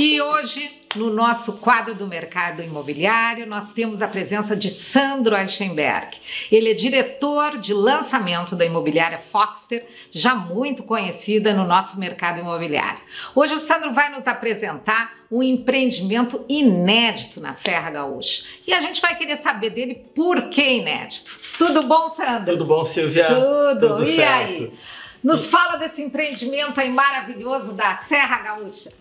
E hoje, no nosso quadro do mercado imobiliário, nós temos a presença de Sandro Eichenberg. Ele é diretor de lançamento da imobiliária Foxter, já muito conhecida no nosso mercado imobiliário. Hoje o Sandro vai nos apresentar um empreendimento inédito na Serra Gaúcha. E a gente vai querer saber dele por que inédito. Tudo bom, Sandro? Tudo bom, Silvia? Tudo. Tudo e certo. aí? Nos fala desse empreendimento aí maravilhoso da Serra Gaúcha.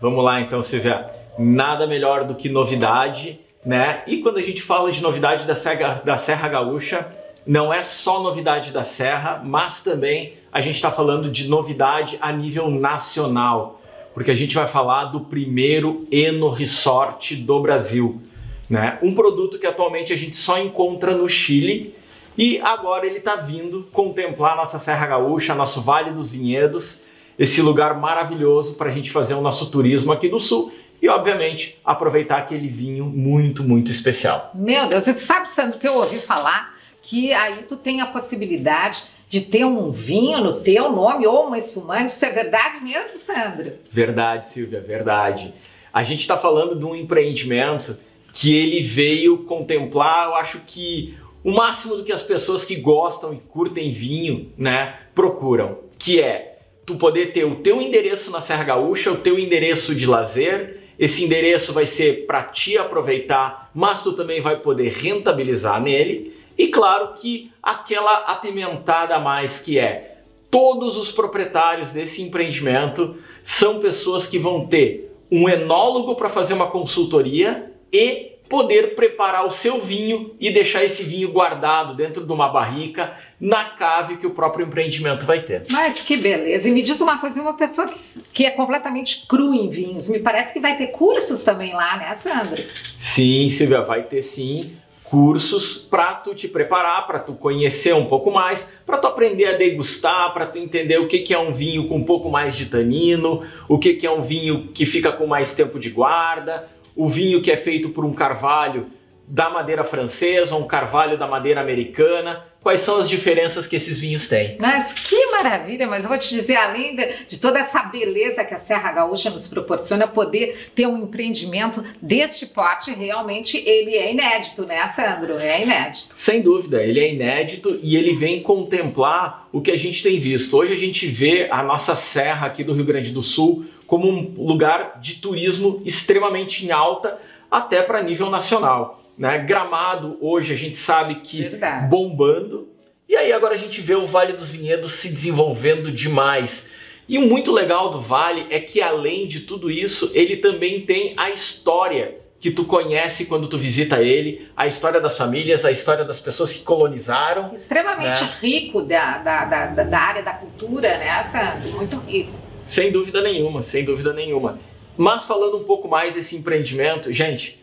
Vamos lá então, Silvia. Nada melhor do que novidade, né? E quando a gente fala de novidade da Serra, da Serra Gaúcha, não é só novidade da Serra, mas também a gente está falando de novidade a nível nacional, porque a gente vai falar do primeiro Eno Resort do Brasil, né? Um produto que atualmente a gente só encontra no Chile e agora ele está vindo contemplar nossa Serra Gaúcha, nosso Vale dos Vinhedos, esse lugar maravilhoso para a gente fazer o nosso turismo aqui do Sul e, obviamente, aproveitar aquele vinho muito, muito especial. Meu Deus, e tu sabe, Sandro, que eu ouvi falar que aí tu tem a possibilidade de ter um vinho no teu nome ou uma espumante. Isso é verdade mesmo, Sandro? Verdade, Silvia, verdade. A gente está falando de um empreendimento que ele veio contemplar, eu acho que o máximo do que as pessoas que gostam e curtem vinho, né, procuram, que é tu poder ter o teu endereço na Serra Gaúcha, o teu endereço de lazer. Esse endereço vai ser para ti aproveitar, mas tu também vai poder rentabilizar nele. E claro que aquela apimentada a mais que é todos os proprietários desse empreendimento são pessoas que vão ter um enólogo para fazer uma consultoria e poder preparar o seu vinho e deixar esse vinho guardado dentro de uma barrica na cave que o próprio empreendimento vai ter. Mas que beleza! E me diz uma coisa, uma pessoa que, que é completamente cru em vinhos, me parece que vai ter cursos também lá, né, Sandra? Sim, Silvia, vai ter sim cursos para tu te preparar, para tu conhecer um pouco mais, para tu aprender a degustar, para tu entender o que, que é um vinho com um pouco mais de tanino, o que, que é um vinho que fica com mais tempo de guarda, o vinho que é feito por um carvalho da madeira francesa, um carvalho da madeira americana. Quais são as diferenças que esses vinhos têm? Mas que maravilha! Mas eu vou te dizer, além de, de toda essa beleza que a Serra Gaúcha nos proporciona, poder ter um empreendimento deste porte, realmente ele é inédito, né, Sandro? É inédito. Sem dúvida, ele é inédito e ele vem contemplar o que a gente tem visto. Hoje a gente vê a nossa serra aqui do Rio Grande do Sul como um lugar de turismo extremamente em alta, até para nível nacional. Né? Gramado, hoje a gente sabe que Verdade. bombando, e aí agora a gente vê o Vale dos Vinhedos se desenvolvendo demais. E o muito legal do Vale é que além de tudo isso, ele também tem a história que tu conhece quando tu visita ele, a história das famílias, a história das pessoas que colonizaram. Extremamente Né? rico da, da, da, da- área da cultura, né, Sandro? Muito rico. Sem dúvida nenhuma, sem dúvida nenhuma. Mas falando um pouco mais desse empreendimento, gente,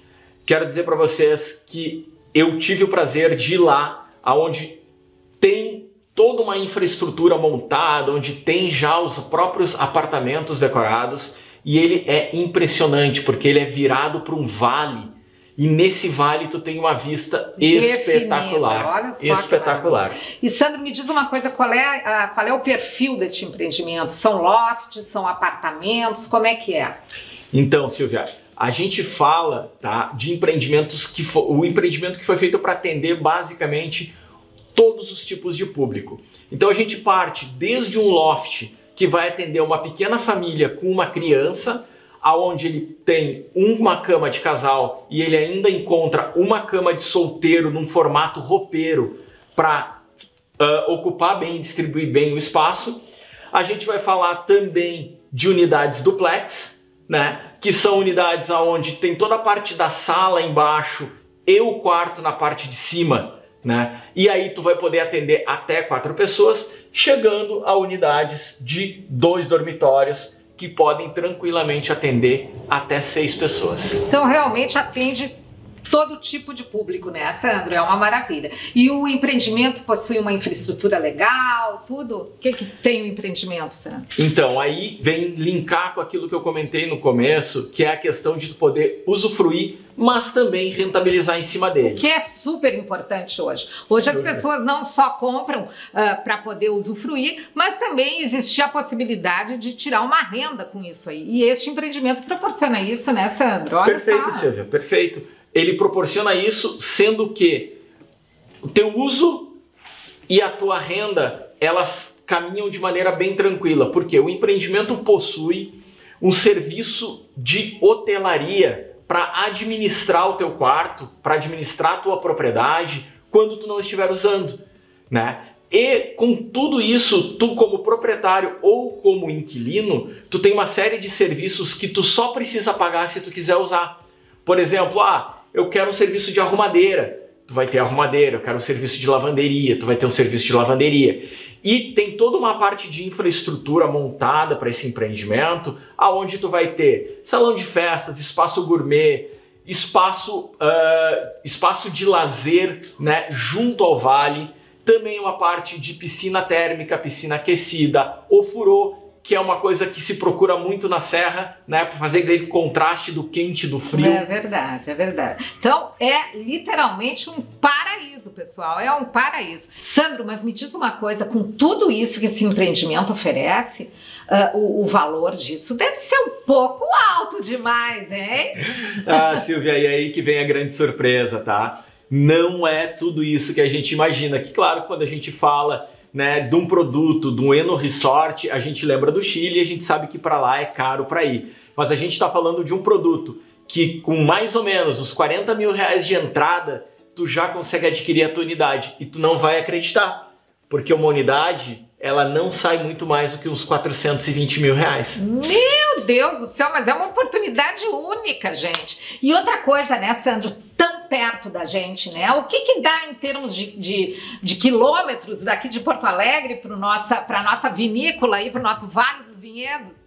quero dizer para vocês que eu tive o prazer de ir lá, aonde tem toda uma infraestrutura montada, onde tem já os próprios apartamentos decorados, e ele é impressionante porque ele é virado para um vale. E nesse vale tu tem uma vista espetacular. Definida, olha só espetacular. E Sandro, me diz uma coisa, qual é, a- qual é o perfil deste empreendimento? São lofts, são apartamentos, como é que é? Então, Silvia, a gente fala tá, de empreendimentos que fo- o empreendimento que foi feito para atender basicamente todos os tipos de público. Então a gente parte desde um loft que vai atender uma pequena família com uma criança, aonde ele tem uma cama de casal e ele ainda encontra uma cama de solteiro num formato roupeiro para ocupar bem e distribuir bem o espaço. A gente vai falar também de unidades duplex, né? Que são unidades aonde tem toda a parte da sala embaixo e o quarto na parte de cima, né? E aí tu vai poder atender até quatro pessoas, chegando a unidades de dois dormitórios que podem tranquilamente atender até seis pessoas. Então realmente atende todo tipo de público, né, Sandro? É uma maravilha. E o empreendimento possui uma infraestrutura legal, tudo? O que, que tem o empreendimento, Sandro? Então, aí vem linkar com aquilo que eu comentei no começo, que é a questão de tu poder usufruir, mas também rentabilizar em cima dele. Que é super importante hoje. Hoje as pessoas não só compram uh, ah, para poder usufruir, mas também existe a possibilidade de tirar uma renda com isso aí. E este empreendimento proporciona isso, né, Sandro? Olha perfeito, só. Silvia, perfeito. Ele proporciona isso sendo que o teu uso e a tua renda, elas caminham de maneira bem tranquila, porque o empreendimento possui um serviço de hotelaria para administrar o teu quarto, para administrar a tua propriedade quando tu não estiver usando, né? E com tudo isso, tu como proprietário ou como inquilino, tu tem uma série de serviços que tu só precisa pagar se tu quiser usar. Por exemplo, ah, eu quero um serviço de arrumadeira, tu vai ter arrumadeira, eu quero um serviço de lavanderia, tu vai ter um serviço de lavanderia. E tem toda uma parte de infraestrutura montada para esse empreendimento, aonde tu vai ter salão de festas, espaço gourmet, espaço, uh, espaço de lazer né, junto ao vale, também uma parte de piscina térmica, piscina aquecida, ofurô, que é uma coisa que se procura muito na serra, né, para fazer aquele contraste do quente do frio. É verdade, é verdade. Então é literalmente um paraíso, pessoal, é um paraíso. Sandro, mas me diz uma coisa, com tudo isso que esse empreendimento oferece, uh, o, o, valor disso deve ser um pouco alto demais, hein? ah, Silvia, e aí que vem a grande surpresa, tá? Não é tudo isso que a gente imagina. Que claro, quando a gente fala né, de um produto, de um Eno Resort, a gente lembra do Chile a gente sabe que para lá é caro para ir. Mas a gente está falando de um produto que com mais ou menos os 40 mil reais de entrada, tu já consegue adquirir a tua unidade e tu não vai acreditar, porque uma unidade ela não sai muito mais do que uns 420 mil reais. Meu Deus do céu, mas é uma oportunidade única, gente. E outra coisa, né, Sandro? Tão perto da gente, né? O que, que dá em termos de, de, de quilômetros daqui de Porto Alegre para nossa, nossa vinícola e para o nosso Vale dos Vinhedos?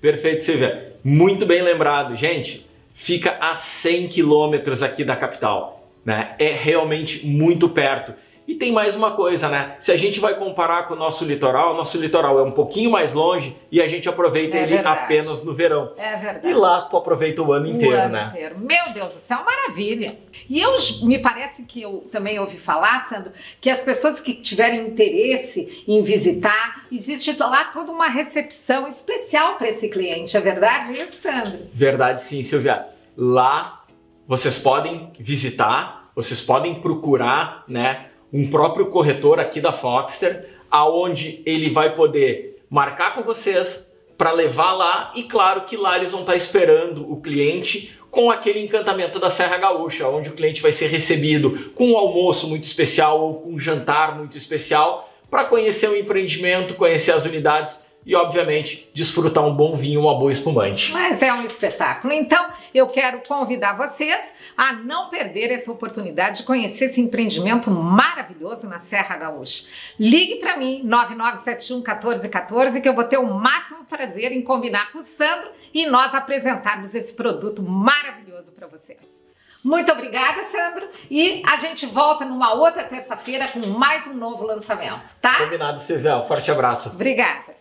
Perfeito, Silvia. Muito bem lembrado. Gente, fica a 100 quilômetros aqui da capital. Né? É realmente muito perto. E tem mais uma coisa, né? Se a gente vai comparar com o nosso litoral, nosso litoral é um pouquinho mais longe e a gente aproveita é ele verdade. apenas no verão. É verdade. E lá tu aproveita o ano o inteiro, ano né? Inteiro. Meu Deus do céu, maravilha. E eu me parece que eu também ouvi falar, Sandro, que as pessoas que tiverem interesse em visitar, existe lá toda uma recepção especial para esse cliente. É verdade isso, Sandro? Verdade sim, Silvia. Lá vocês podem visitar, vocês podem procurar, né? Um próprio corretor aqui da Foxter, aonde ele vai poder marcar com vocês para levar lá e claro que lá eles vão estar tá esperando o cliente com aquele encantamento da Serra Gaúcha, onde o cliente vai ser recebido com um almoço muito especial ou com um jantar muito especial para conhecer o empreendimento, conhecer as unidades e, obviamente, desfrutar um bom vinho, uma boa espumante. Mas é um espetáculo. Então, eu quero convidar vocês a não perder essa oportunidade de conhecer esse empreendimento maravilhoso na Serra Gaúcha. Ligue para mim, 9971 1414, que eu vou ter o máximo prazer em combinar com o Sandro e nós apresentarmos esse produto maravilhoso para vocês. Muito obrigada, Sandro. E a gente volta numa outra terça-feira com mais um novo lançamento, tá? Combinado, Silvia. Forte abraço. Obrigada.